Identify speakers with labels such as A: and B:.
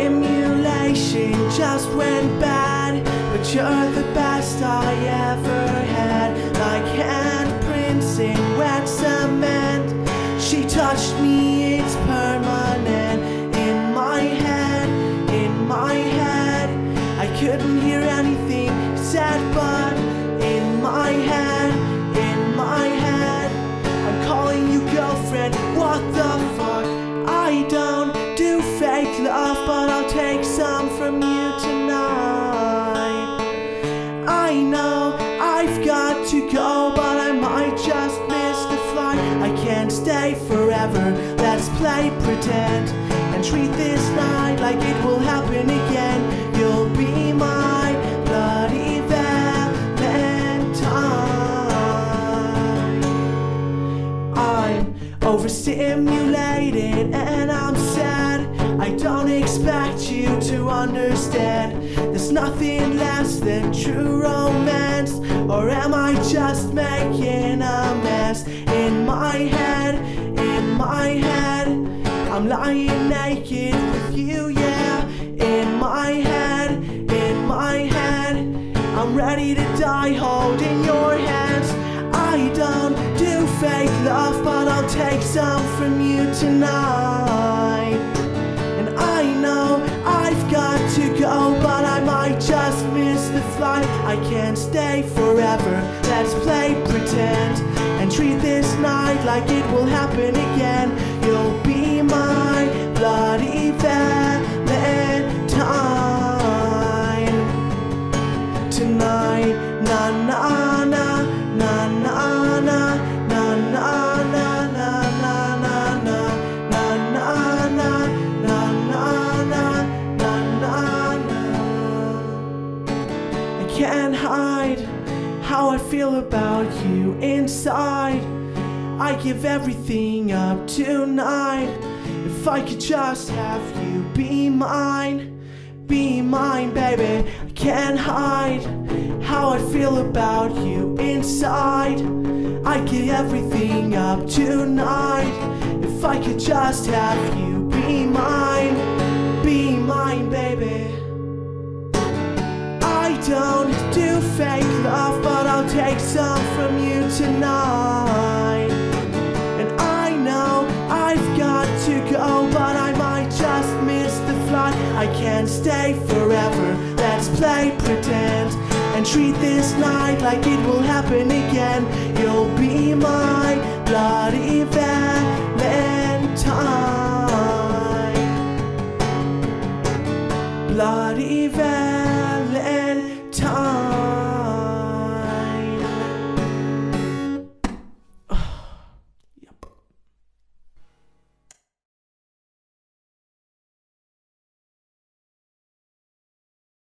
A: emulation just went bad, but you're the best I ever but I'll take some from you tonight. I know I've got to go, but I might just miss the flight. I can't stay forever, let's play pretend and treat this night like it will happen again. You'll be my bloody Valentine. I'm overstimulated and I'm sad. I don't expect you to understand. There's nothing less than true romance. Or am I just making a mess in my head? In my head, I'm lying naked with you, yeah. In my head, in my head, I'm ready to die holding your hands. I don't do fake love, but I'll take some from you tonight. I can't stay forever. Let's play pretend and treat this night like it will happen again. You'll be my bloody Valentine tonight. Na na can't hide how I feel about you inside. I give everything up tonight. If I could just have you be mine. Be mine, baby. I can't hide how I feel about you inside. I give everything up tonight. If I could just have you be mine, be mine, baby. I don't I can't stay forever. Let's play pretend and treat this night like it will happen again. You'll be my bloody Valentine.